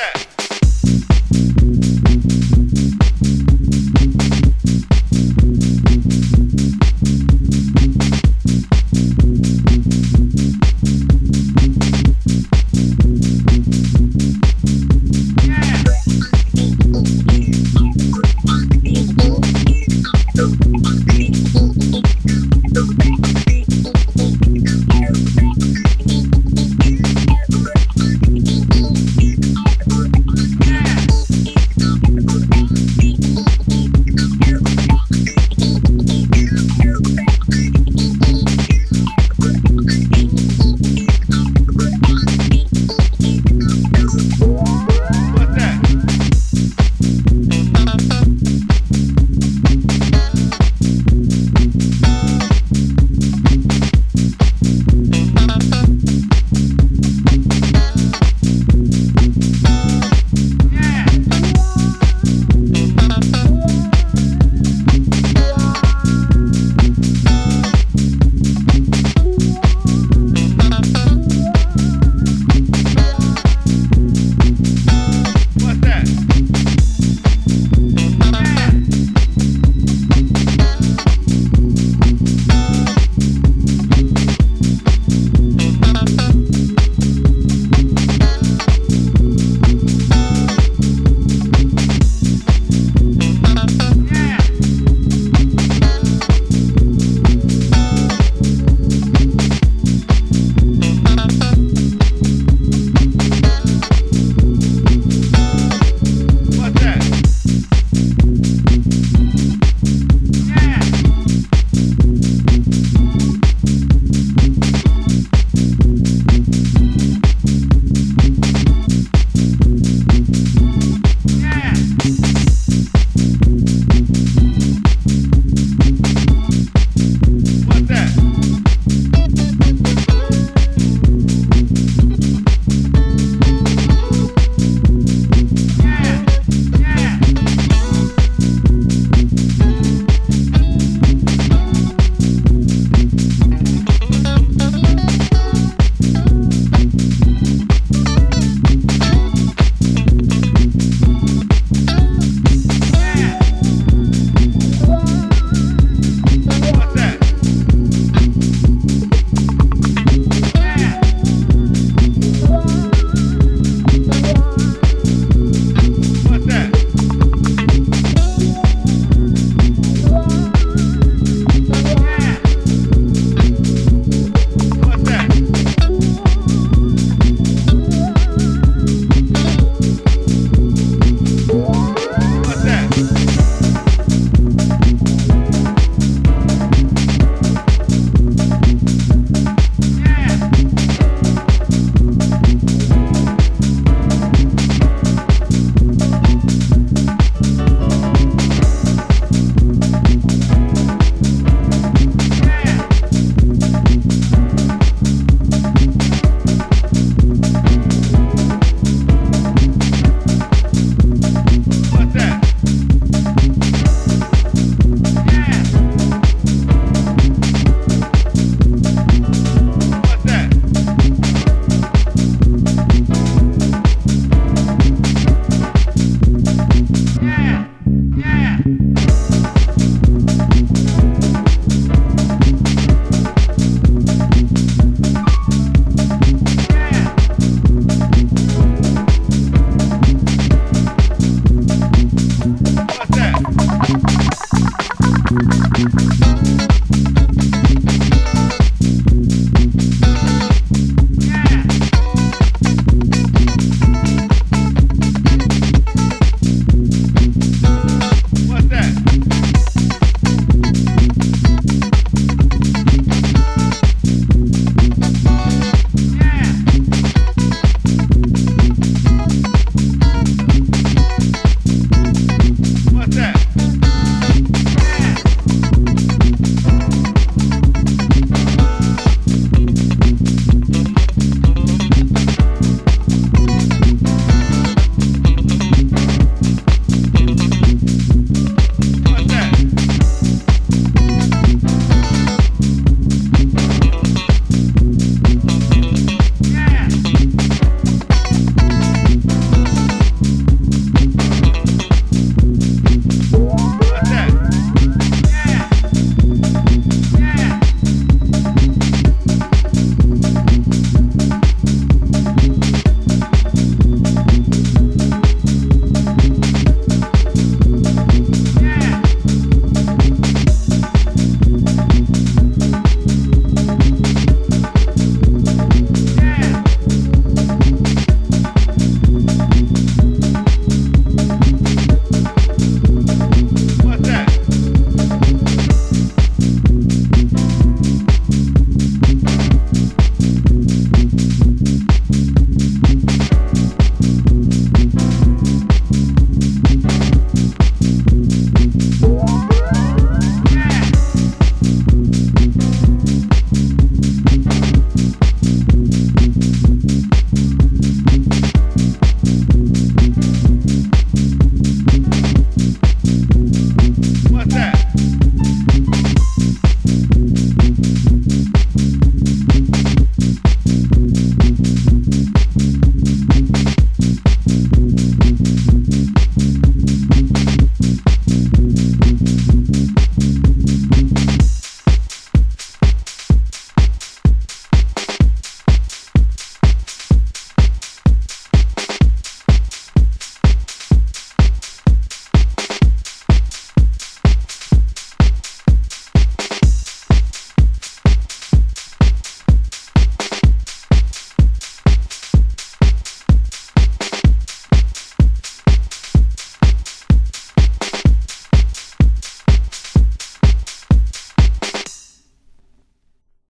set.